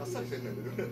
あっさりせんねんけど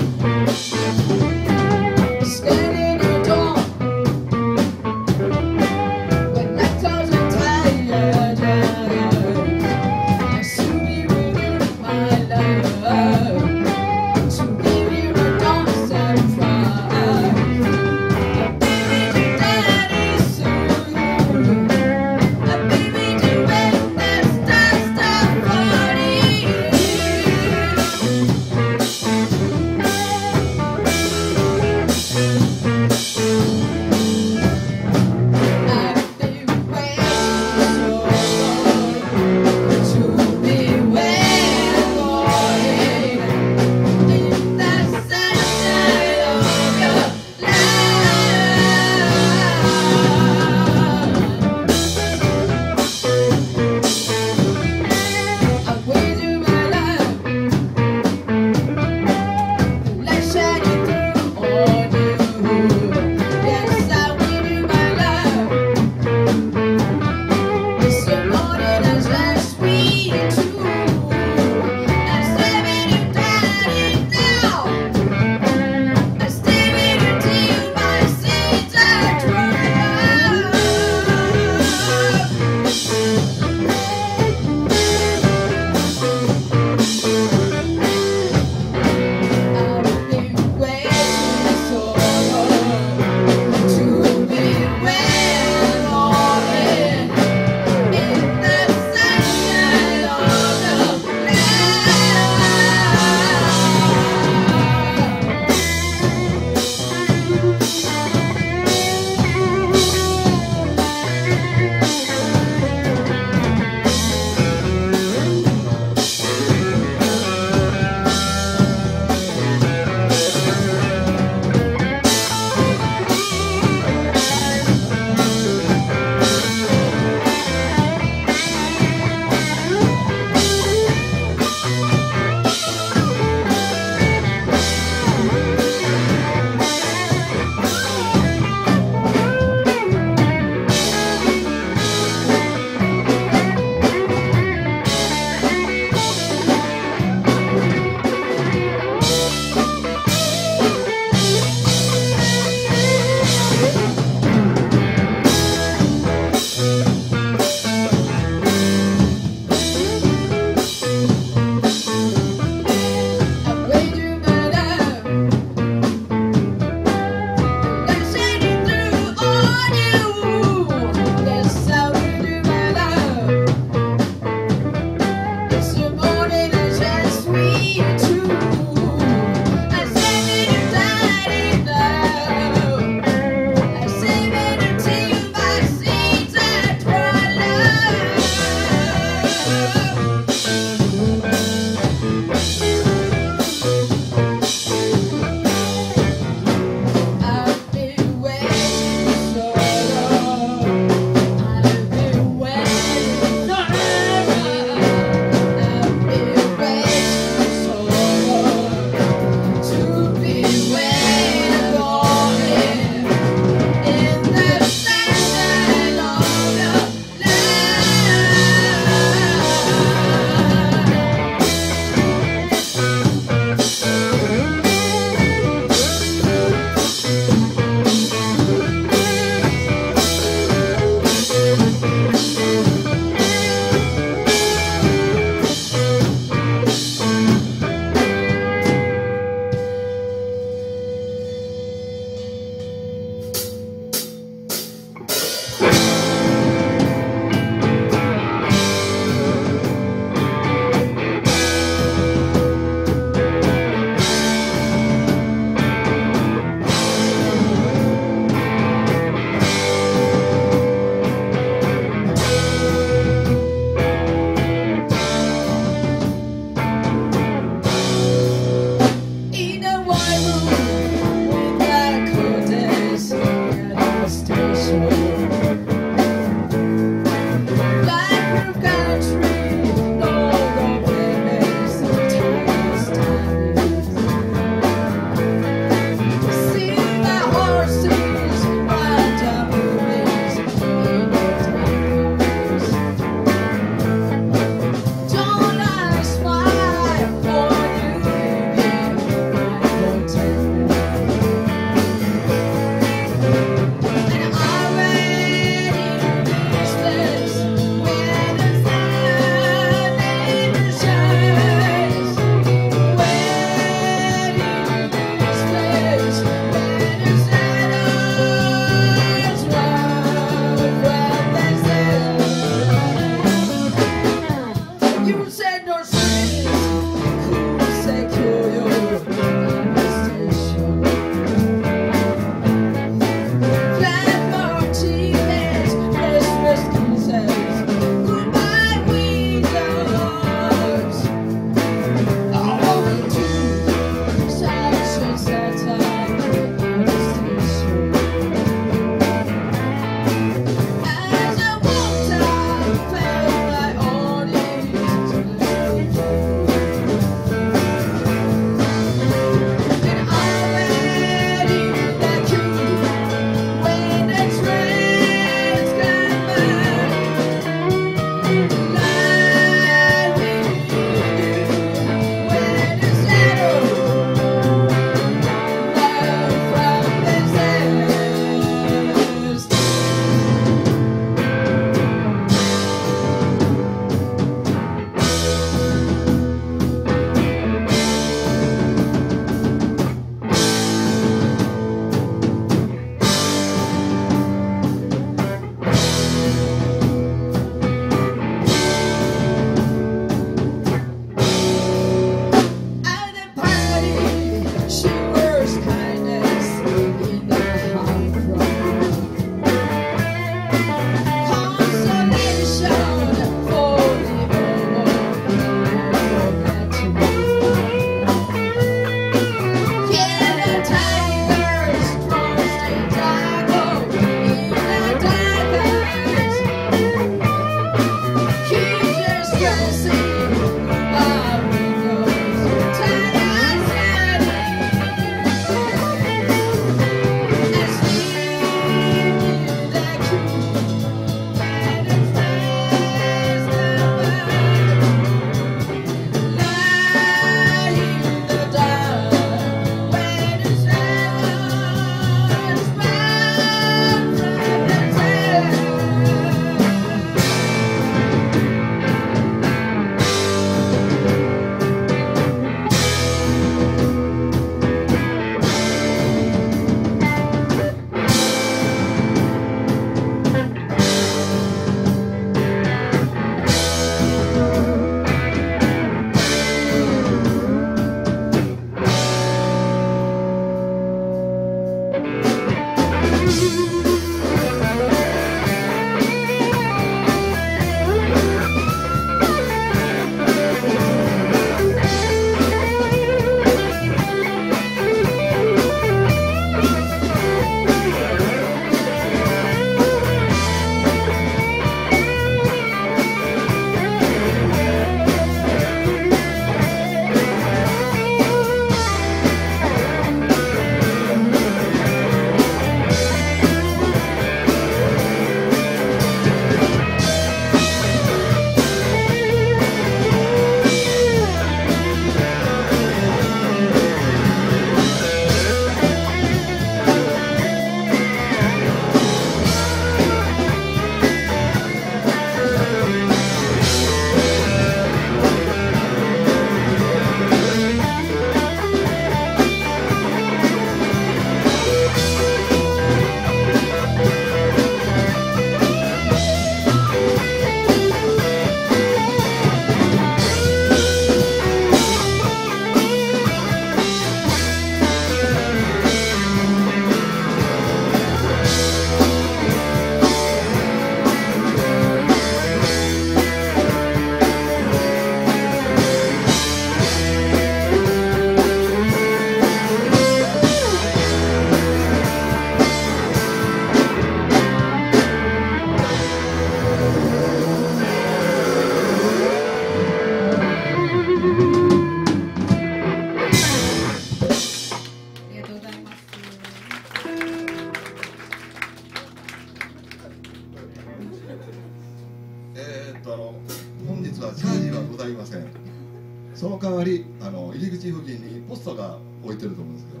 あの入り口付近にポストが置いてると思うんですけど。